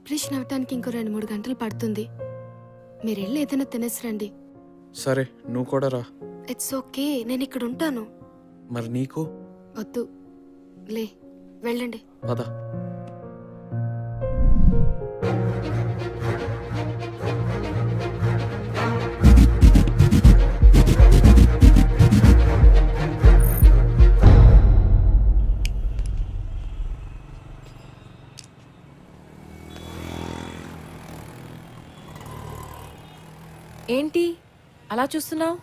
Operation అవటానికి ఇంకో రెండు మూడు గంటలు పడుతుంది. మీరు వెళ్ళి ఏదైనా తినేసి రండి సరే నువ్వు కూడా రా. ఇట్స్ ఓకే నేను ఇక్కడ ఉంటాను. మరి నీకు? వద్దు. లే వెళ్ళండి. పద. ఏంటి? అలా చూస్తున్నావు?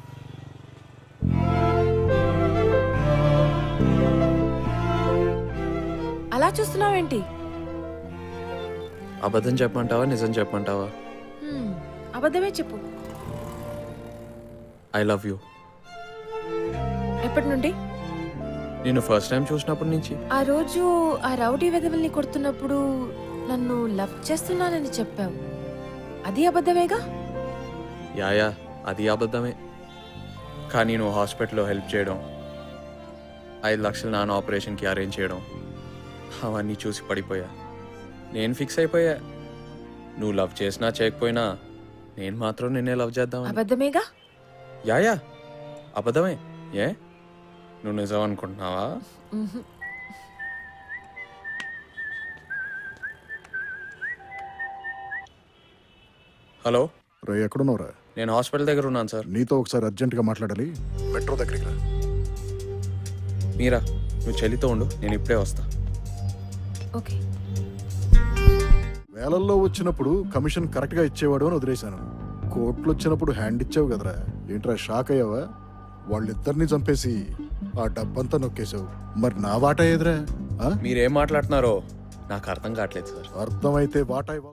అలా చూస్తున్నావేంటి అబద్ధం చెప్పమంటావా? నిజం చెప్పమంటావా? హ్మ్, అబద్ధమే చెప్పు. ఐ లవ్ యూ ఎప్పటి నుండి? నేను ఫస్ట్ టైం చూసినప్పటి నుంచి. ఆ రోజు ఆ రౌడీ వెధవల్ని కొడుతున్నప్పుడు నన్ను లవ్ చేస్తున్నానని చెప్పావు. అది అబద్ధమేగా? యాయా అది అబద్ధమే. కానీ నువ్వు హాస్పిటల్లో హెల్ప్ చేయడం ఐదు లక్షలు నాన్న ఆపరేషన్కి అరేంజ్ చేయడం అవన్నీ చూసి పడిపోయా. నేను ఫిక్స్ అయిపోయా. నువ్వు లవ్ చేసినా చేయకపోయినా నేను మాత్రం నిన్నే లవ్ చేద్దామని. అబద్ధమేగా? యాయా అబద్ధమే. ఏ? నువ్వు నిజం అనుకుంటున్నావా. హలో? రే ఎక్కడున్నావురా? నేను హాస్పిటల్ దగ్గర ఉన్నాను సార్. నీతో ఒకసారి అర్జెంటుగా మాట్లాడాలి. మెట్రో దగ్గరికి రా. మీరా నువ్వు చెల్లితో ఉండు నేను ఇప్పుడే వస్తా. ఓకే. వేలల్లో వచ్చినప్పుడు కమిషన్ కరెక్ట్గా ఇచ్చేవాడు అని వదిలేశాను. కోట్లు వచ్చినప్పుడు హ్యాండ్ ఇచ్చావు కదరా. ఏంట్రా షాక్ అయ్యావా? వాళ్ళిద్దరిని చంపేసి ఆ డబ్బంతా నొక్కేశావు. మరి నా వాటా ఏదిరా? ఆ? మీరేం మాట్లాడుతున్నారో నాకు అర్థం కావట్లేదు సార్. అర్థమైతే వాటా ఇవ్వాలి